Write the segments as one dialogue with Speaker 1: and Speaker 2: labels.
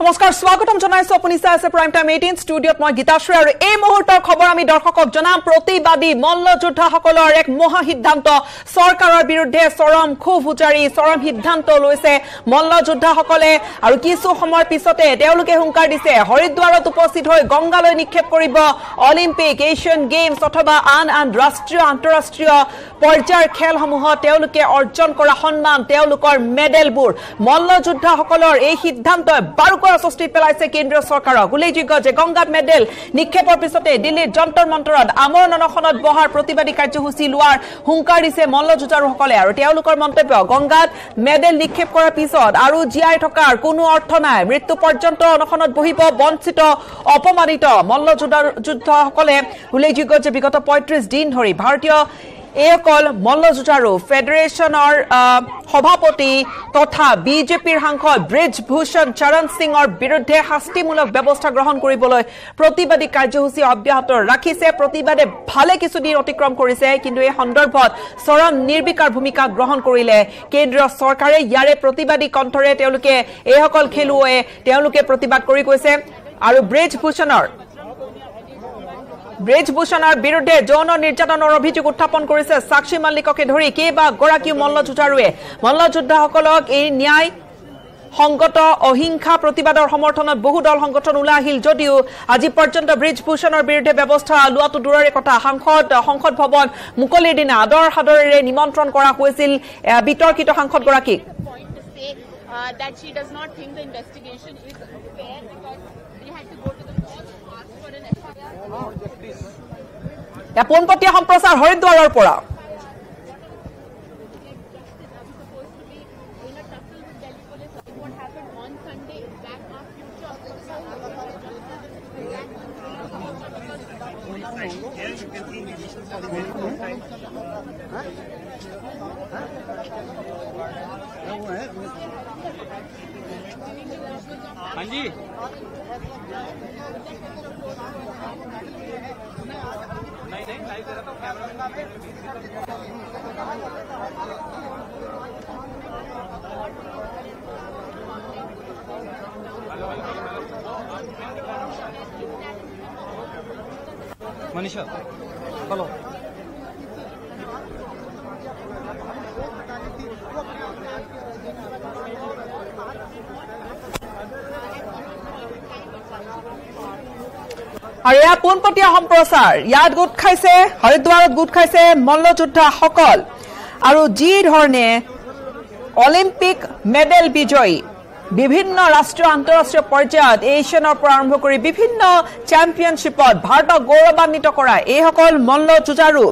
Speaker 1: নমস্কাৰ স্বাগতম জনাইছো আপুনি চাই আছে প্ৰাইম টাইম এইটিন ষ্টুডিঅ'ত মই গীতাশ্ৰী আৰু এই মুহূৰ্তৰ খবৰ আমি দৰ্শকক জনাম। প্ৰতিবাদী মল্লযোদ্ধাসকলৰ এক মহা সিদ্ধান্ত চৰকাৰৰ বিৰুদ্ধে চৰম ক্ষোভ উজাৰি চৰম সিদ্ধান্ত লৈছে মল্লযোদ্ধাসকলে। আৰু কিছু সময়ৰ পিছতে তেওঁলোকে হুংকাৰ দিছে। হৰিদ্বাৰত উপস্থিত হৈ গংগালৈ নিক্ষেপ কৰিব অলিম্পিক এছিয়ান গেমছ অথবা আন আন ৰাষ্ট্ৰীয় আন্তঃৰাষ্ট্ৰীয় পৰ্যায়ৰ খেলসমূহত তেওঁলোকে অৰ্জন কৰা সন্মান তেওঁলোকৰ মেডেলবোৰ। মল্লযোদ্ধাসকলৰ এই সিদ্ধান্তই বাৰুকৈ অস্বস্তিত পেলাইছে কেন্দ্ৰীয় চৰকাৰক। উল্লেখযোগ্য যে গংগাত মেডেল নিক্ষেপৰ পিছতে দিল্লীৰ যন্তৰ মন্তৰত আমৰণ অনশনত বহাৰ প্ৰতিবাদী কাৰ্যসূচী লোৱাৰ হুংকাৰ দিছে মল্লযুঁজাৰুসকলে। আৰু তেওঁলোকৰ মন্তব্য গংগাত মেডেল নিক্ষেপ কৰাৰ পিছত আৰু জীয়াই থকাৰ কোনো অৰ্থ নাই। মৃত্যু পৰ্যন্ত অনশনত বহিব বঞ্চিত অপমানিত মল্লযুঁজাৰুসকলে উল্লেখযোগ্য যে বিগত পঁয়ত্ৰিশ দিন ধৰি ভাৰতীয় এইসকল মল্লযুঁজাৰু ফেডাৰেশ্যনৰ সভাপতি তথা বিজেপিৰ সাংসদ ব্ৰিজভূষণ চৰণ সিঙৰ বিৰুদ্ধে শাস্তিমূলক ব্যৱস্থা গ্ৰহণ কৰিবলৈ প্ৰতিবাদী কাৰ্যসূচী অব্যাহত ৰাখিছে। প্ৰতিবাদে ভালে কিছুদিন অতিক্ৰম কৰিছে কিন্তু এই সন্দৰ্ভত চৰম নিৰ্বিকাৰ ভূমিকা গ্ৰহণ কৰিলে। কেন্দ্ৰীয় চৰকাৰে ইয়াৰে প্ৰতিবাদী কণ্ঠৰে তেওঁলোকে এইসকল খেলুৱৈয়ে তেওঁলোকে প্ৰতিবাদ কৰি কৈছে আৰু ব্ৰিজভূষণৰ ব্ৰিজভূষণৰ বিৰুদ্ধে যৌন নিৰ্যাতনৰ অভিযোগ উত্থাপন কৰিছে সাক্ষী মাল্লিককে ধৰি কেইবাগৰাকীও মল্লযুঁজাৰুৱে মল্লযোদ্ধাসকলক এই ন্যায় সংগত অহিংসা প্ৰতিবাদৰ সমৰ্থনত বহু দল সংগঠন ওলাই আহিল যদিও আজি পৰ্যন্ত ব্ৰিজভূষণৰ বিৰুদ্ধে ব্যৱস্থা লোৱাটো দূৰৰে কথা। সাংসদ সংসদ ভৱন মুকলিৰ দিনা আদৰ সাদৰেৰে নিমন্ত্ৰণ কৰা হৈছিল বিতৰ্কিত সাংসদগৰাকীক। এয়া পোনপটীয়া সম্প্ৰচাৰ হৰিদ্বাৰৰ পৰা।
Speaker 2: मनीषा चलो
Speaker 1: আৰু এয়া পোনপটীয়া সম্প্ৰচাৰ ইয়াত গোট খাইছে হৰিদ্বাৰত গোট খাইছে মল্লযোদ্ধাসকল। আৰু যি ধৰণে অলিম্পিক মেডেল বিজয়ী বিভিন্ন ৰাষ্ট্ৰীয় আন্তঃৰাষ্ট্ৰীয় পৰ্যায়ত এছিয়ানৰ পৰা আৰম্ভ কৰি বিভিন্ন চেম্পিয়নশ্বিপত ভাৰতক গৌৰৱান্বিত কৰা এইসকল মল্লযুঁজাৰু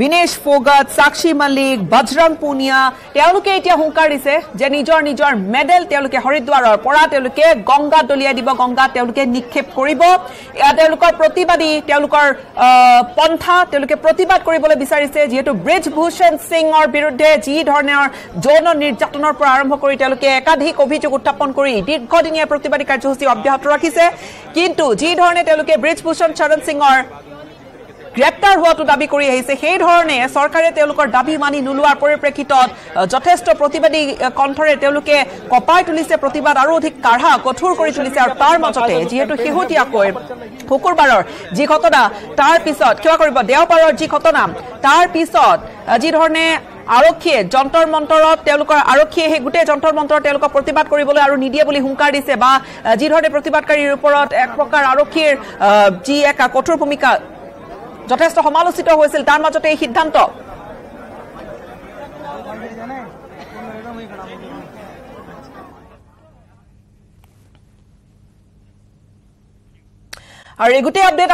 Speaker 1: বিনেশ ফোগট সাক্ষী মালিক বজৰং পুনিয়া তেওঁলোকে এতিয়া হুংকাৰ দিছে যে নিজৰ নিজৰ মেডেল তেওঁলোকে হৰিদ্বাৰৰ পৰা তেওঁলোকে গংগাত দলিয়াই দিব গংগাত তেওঁলোকে নিক্ষেপ কৰিব। তেওঁলোকৰ প্ৰতিবাদী তেওঁলোকৰ পন্থা তেওঁলোকে প্ৰতিবাদ কৰিবলৈ বিচাৰিছে যিহেতু ব্ৰিজভূষণ সিঙৰ বিৰুদ্ধে যি ধৰণৰ যৌন নিৰ্যাতনৰ পৰা আৰম্ভ কৰি তেওঁলোকে একাধিক অভিযোগ উত্থাপন কৰি দীৰ্ঘদিনীয়া প্ৰতিবাদী কাৰ্যসূচী অব্যাহত ৰাখিছে। কিন্তু যি ধৰণে তেওঁলোকে ব্ৰিজভূষণ চৰণ সিঙৰ গ্ৰেপ্তাৰ হোৱাটো দাবী কৰি আহিছে সেই ধৰণে চৰকাৰে তেওঁলোকৰ দাবী মানি নোলোৱাৰ পৰিপ্ৰেক্ষিতত যথেষ্ট প্ৰতিবাদী কণ্ঠৰে তেওঁলোকে কঁপাই তুলিছে প্ৰতিবাদ আৰু অধিক কাঢ়া কঠোৰ কৰি তুলিছে আৰু তাৰ মাজতে যিহেতু শেহতীয়াকৈ শুকুৰবাৰৰ যি ঘটনা তাৰ পিছত ক্ষমা কৰিব দেওবাৰৰ যি ঘটনা তাৰ পিছত আহ, যি ধৰণে আৰক্ষীয়ে যন্তৰ মন্তৰত তেওঁলোকৰ আৰক্ষীয়ে সেই গোটেই যন্তৰ মন্তৰত তেওঁলোকক প্ৰতিবাদ কৰিবলৈ আৰু নিদিয়ে বুলি হুংকাৰ দিছে বা আহ, যি ধৰণে প্ৰতিবাদকাৰীৰ ওপৰত এক প্ৰকাৰ আৰক্ষীৰ যি এক কঠোৰ ভূমিকা যথেষ্ট সমালোচিত হৈছিল তাৰ মাজতে এই সিদ্ধান্ত। আৰু এই গোটেই আপডেট